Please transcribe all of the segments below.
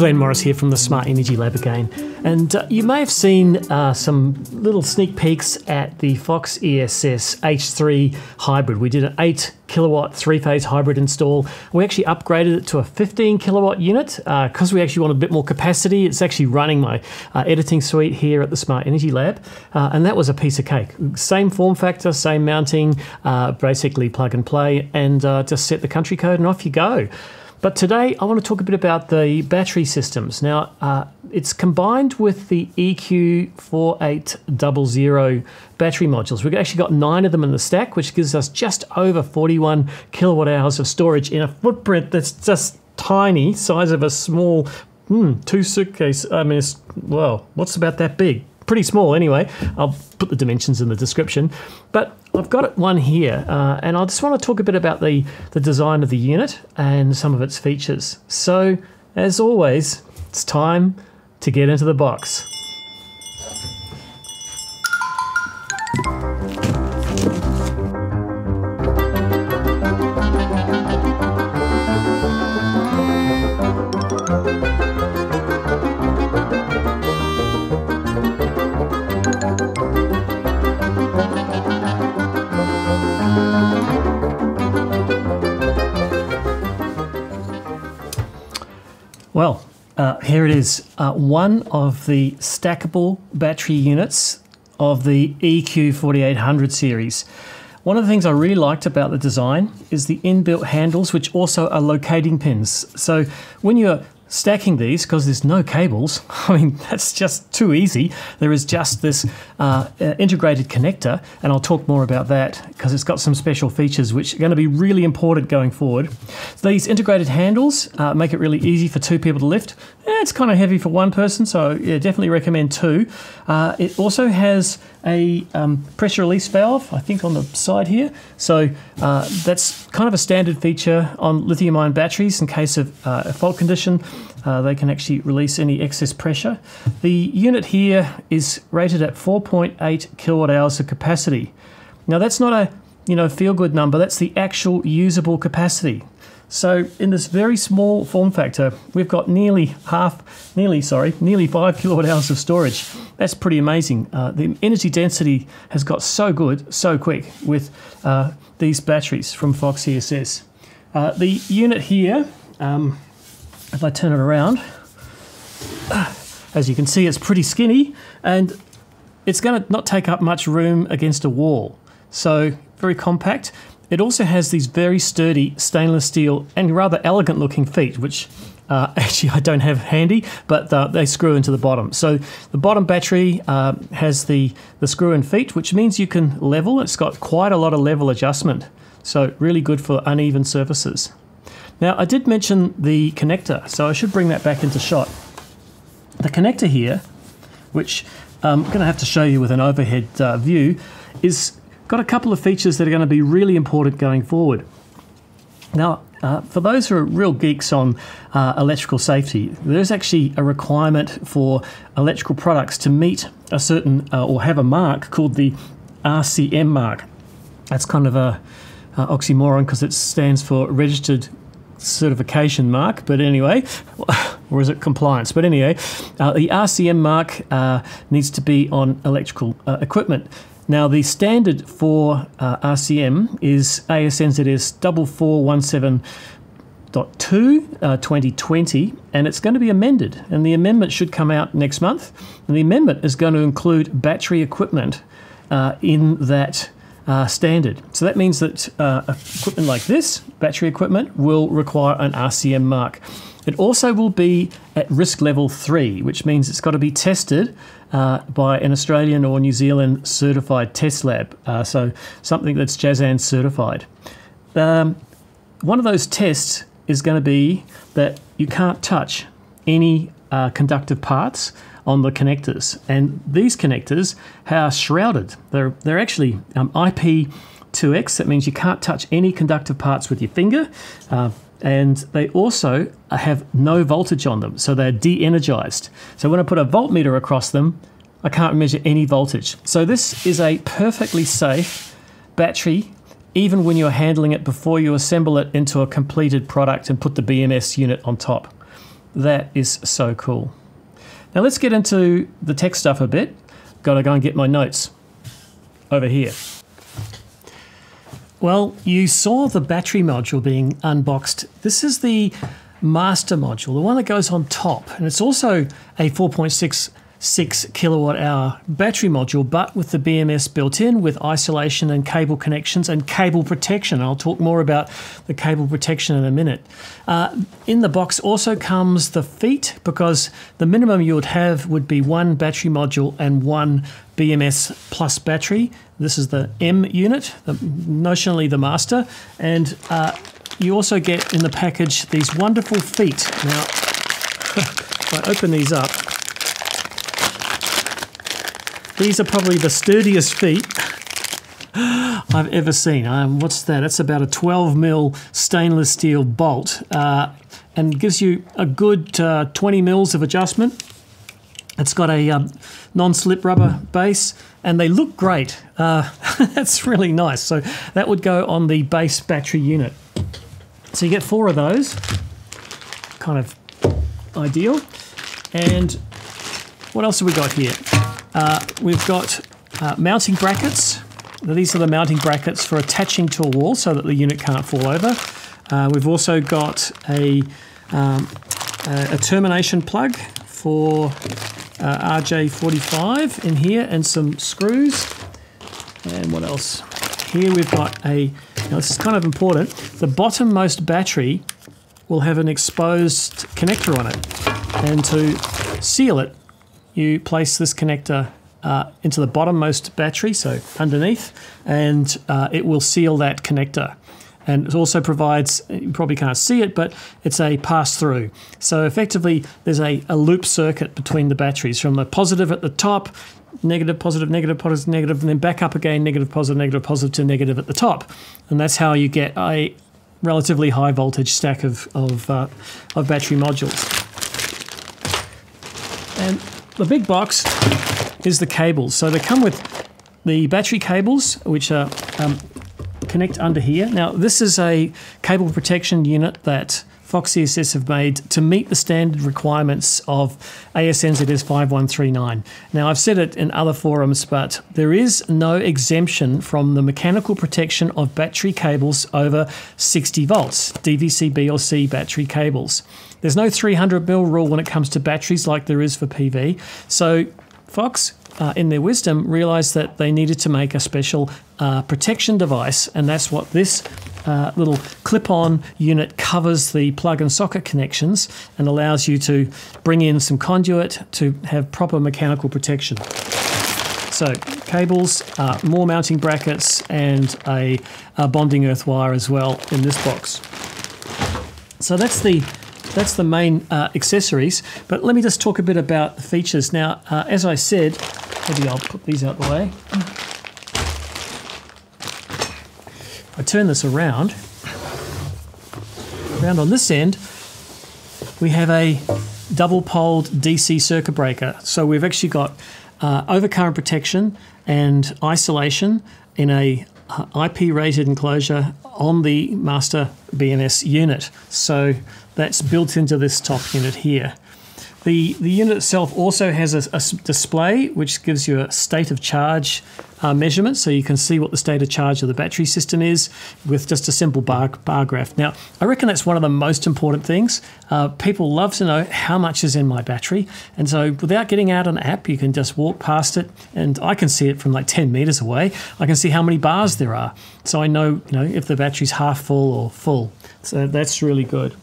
Glenn Morris here from the Smart Energy Lab again. And uh, you may have seen uh, some little sneak peeks at the Fox ESS H3 hybrid. We did an 8 kilowatt three phase hybrid install. We actually upgraded it to a 15 kilowatt unit because uh, we actually want a bit more capacity. It's actually running my uh, editing suite here at the Smart Energy Lab. Uh, and that was a piece of cake. Same form factor, same mounting, uh, basically plug and play, and just set the country code and off you go. But today I want to talk a bit about the battery systems. Now, uh, it's combined with the EQ4800 battery modules. We've actually got nine of them in the stack, which gives us just over 41 kilowatt hours of storage in a footprint that's just tiny, size of a small hmm, two suitcase. I mean, it's, well, what's about that big? Pretty small anyway. I'll put the dimensions in the description. But I've got one here, uh, and I just want to talk a bit about the, the design of the unit and some of its features. So, as always, it's time to get into the box. Is. Uh, one of the stackable battery units of the EQ4800 series. One of the things I really liked about the design is the inbuilt handles, which also are locating pins. So when you're stacking these because there's no cables. I mean, that's just too easy. There is just this uh, uh, integrated connector, and I'll talk more about that because it's got some special features which are going to be really important going forward. These integrated handles uh, make it really easy for two people to lift. Eh, it's kind of heavy for one person, so yeah, definitely recommend two. Uh, it also has a um, pressure release valve, I think, on the side here. So uh, that's kind of a standard feature on lithium ion batteries in case of uh, a fault condition. Uh, they can actually release any excess pressure. The unit here is rated at 4.8 kilowatt hours of capacity. Now that's not a you know feel good number. That's the actual usable capacity. So in this very small form factor, we've got nearly half, nearly, sorry, nearly five kilowatt hours of storage. That's pretty amazing. Uh, the energy density has got so good, so quick with uh, these batteries from Fox ESS. Uh, the unit here, um, if I turn it around, as you can see, it's pretty skinny and it's going to not take up much room against a wall. So very compact. It also has these very sturdy stainless steel and rather elegant looking feet, which uh, actually I don't have handy, but uh, they screw into the bottom. So the bottom battery uh, has the, the screw in feet, which means you can level. It's got quite a lot of level adjustment. So really good for uneven surfaces. Now I did mention the connector, so I should bring that back into shot. The connector here, which I'm going to have to show you with an overhead uh, view, is got a couple of features that are going to be really important going forward. Now, uh, for those who are real geeks on uh, electrical safety, there's actually a requirement for electrical products to meet a certain uh, or have a mark called the RCM mark. That's kind of a, a oxymoron because it stands for registered certification mark, but anyway, or is it compliance? But anyway, uh, the RCM mark uh, needs to be on electrical uh, equipment. Now, the standard for uh, RCM is ASNZS 4417.2 uh, 2020, and it's going to be amended. And the amendment should come out next month. And the amendment is going to include battery equipment uh, in that. Uh, standard. So that means that uh, equipment like this, battery equipment, will require an RCM mark. It also will be at risk level three, which means it's got to be tested uh, by an Australian or New Zealand certified test lab, uh, so something that's JAS-ANZ certified. Um, one of those tests is going to be that you can't touch any uh, conductive parts on the connectors, and these connectors are shrouded. They're they're actually um, IP2X. That means you can't touch any conductive parts with your finger. Uh, and they also have no voltage on them, so they're de-energized. So when I put a voltmeter across them, I can't measure any voltage. So this is a perfectly safe battery, even when you're handling it before you assemble it into a completed product and put the BMS unit on top. That is so cool. Now let's get into the tech stuff a bit. Got to go and get my notes over here. Well, you saw the battery module being unboxed. This is the master module, the one that goes on top, and it's also a 4.6 6 kilowatt hour battery module, but with the BMS built in with isolation and cable connections and cable protection. I'll talk more about the cable protection in a minute. Uh, in the box also comes the feet because the minimum you would have would be one battery module and one BMS plus battery. This is the M unit, the, notionally the master, and uh, you also get in the package these wonderful feet. Now, if I open these up, these are probably the sturdiest feet I've ever seen. Um, what's that? It's about a 12 mil stainless steel bolt uh, and gives you a good uh, 20 mils of adjustment. It's got a um, non-slip rubber base and they look great. Uh, that's really nice. So that would go on the base battery unit. So you get four of those, kind of ideal. And what else have we got here? Uh, we've got uh, mounting brackets. These are the mounting brackets for attaching to a wall so that the unit can't fall over. Uh, we've also got a, um, a, a, termination plug for uh, RJ45 in here and some screws. And what else? Here we've got a, now this is kind of important, the bottommost battery will have an exposed connector on it. And to seal it, you place this connector uh, into the bottommost battery, so underneath, and uh, it will seal that connector. And it also provides, you probably can't see it, but it's a pass through. So effectively, there's a, a loop circuit between the batteries from the positive at the top, negative, positive, negative, positive, negative, and then back up again, negative, positive, negative, positive to negative at the top. And that's how you get a relatively high voltage stack of, of, uh, of battery modules. The big box is the cables. So they come with the battery cables, which are um, connect under here. Now, this is a cable protection unit that Fox ESS have made to meet the standard requirements of AS NZS 5139. Now, I've said it in other forums, but there is no exemption from the mechanical protection of battery cables over 60 volts, DVC B or C battery cables. There's no 300 mil rule when it comes to batteries like there is for PV. So Fox, uh, in their wisdom, realized that they needed to make a special uh, protection device, and that's what this uh, little clip-on unit covers the plug and socket connections and allows you to bring in some conduit to have proper mechanical protection. So cables, uh, more mounting brackets, and a, a bonding earth wire as well in this box. So that's the that's the main uh, accessories. But let me just talk a bit about the features. Now, uh, as I said, maybe I'll put these out the way. I turn this around. Around on this end, we have a double poled DC circuit breaker. So we've actually got uh, overcurrent protection and isolation in a uh, IP rated enclosure on the master BMS unit. So that's built into this top unit here. The, the unit itself also has a, a display which gives you a state of charge uh, measurement so you can see what the state of charge of the battery system is with just a simple bar, bar graph. Now, I reckon that's one of the most important things. Uh, people love to know how much is in my battery, and so without getting out an app, you can just walk past it, and I can see it from like 10 meters away. I can see how many bars there are, so I know you know if the battery's half full or full. So that's really good.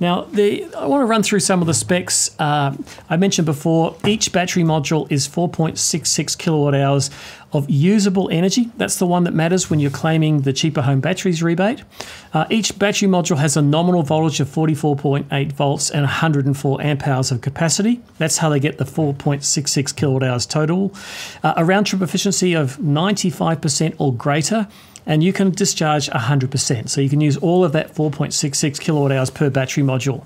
Now, the, I want to run through some of the specs. Uh, I mentioned before, each battery module is 4.66 kilowatt hours of usable energy. That's the one that matters when you're claiming the cheaper home batteries rebate. Uh, each battery module has a nominal voltage of 44.8 volts and 104 amp hours of capacity. That's how they get the 4.66 kilowatt hours total. Uh, a round trip efficiency of 95% or greater and you can discharge 100%. So you can use all of that 4.66 kilowatt hours per battery module.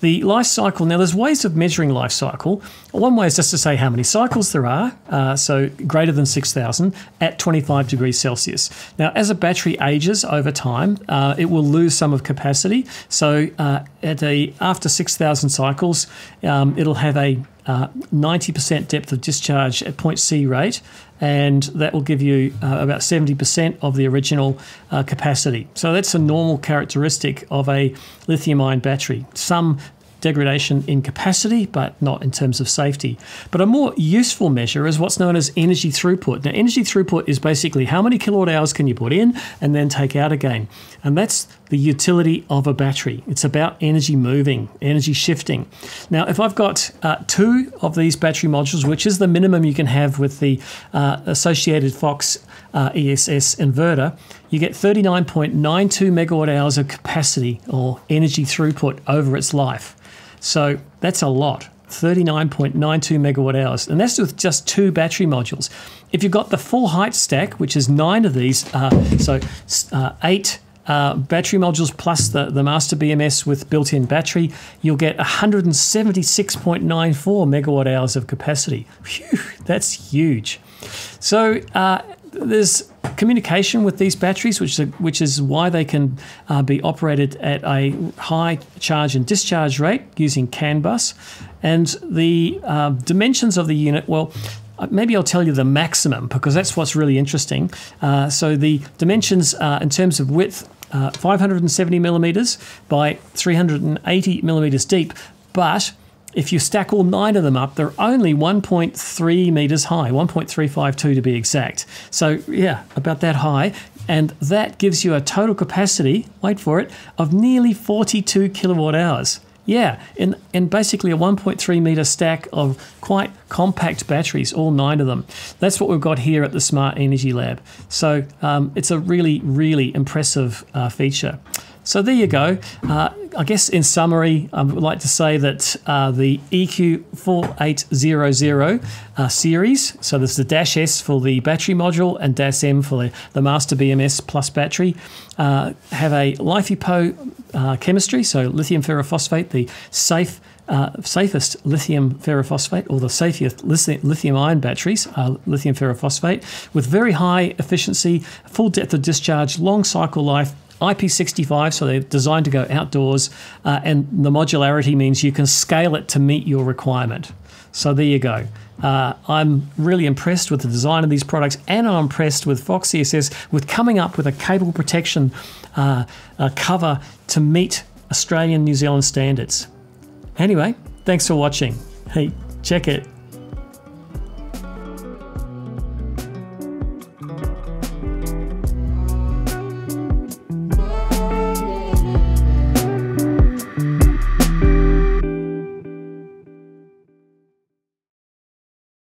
The life cycle, now there's ways of measuring life cycle. One way is just to say how many cycles there are, uh, so greater than 6,000 at 25 degrees Celsius. Now, as a battery ages over time, uh, it will lose some of capacity. So uh, at a after 6,000 cycles, um, it'll have a 90% uh, depth of discharge at point C rate, and that will give you uh, about 70% of the original uh, capacity. So that's a normal characteristic of a lithium ion battery. Some degradation in capacity, but not in terms of safety. But a more useful measure is what's known as energy throughput. Now, energy throughput is basically how many kilowatt hours can you put in and then take out again. And that's the utility of a battery. It's about energy moving, energy shifting. Now, if I've got uh, two of these battery modules, which is the minimum you can have with the uh, associated Fox uh, ESS inverter, you get 39.92 megawatt hours of capacity or energy throughput over its life. So that's a lot. 39.92 megawatt hours, and that's with just two battery modules. If you've got the full height stack, which is nine of these, uh, so uh, eight uh, battery modules plus the, the master BMS with built in battery, you'll get 176.94 megawatt hours of capacity. Phew, that's huge. So uh, there's communication with these batteries, which is, which is why they can uh, be operated at a high charge and discharge rate using CAN bus. And the uh, dimensions of the unit, well, uh, maybe I'll tell you the maximum because that's what's really interesting. Uh, so the dimensions uh, in terms of width, uh, 570 millimeters by 380 millimeters deep, but if you stack all nine of them up, they're only 1.3 meters high, 1.352 to be exact. So, yeah, about that high. And that gives you a total capacity, wait for it, of nearly 42 kilowatt hours. Yeah, and, and basically a 1.3 meter stack of quite compact batteries, all nine of them. That's what we've got here at the Smart Energy Lab. So um, it's a really, really impressive uh, feature. So there you go. Uh, I guess in summary, I would like to say that uh, the EQ4800 uh, series, so there's the Dash S for the battery module and Dash M for the, the Master BMS Plus battery, uh, have a LiFePO uh, chemistry, so lithium ferrophosphate, the safe. Uh, safest lithium ferrophosphate or the safest lithium ion batteries are lithium ferrophosphate with very high efficiency, full depth of discharge, long cycle life, IP65, so they're designed to go outdoors, uh, and the modularity means you can scale it to meet your requirement. So there you go. Uh, I'm really impressed with the design of these products, and I'm impressed with Fox ESS with coming up with a cable protection uh, cover to meet Australian New Zealand standards. Anyway, thanks for watching. Hey, check it.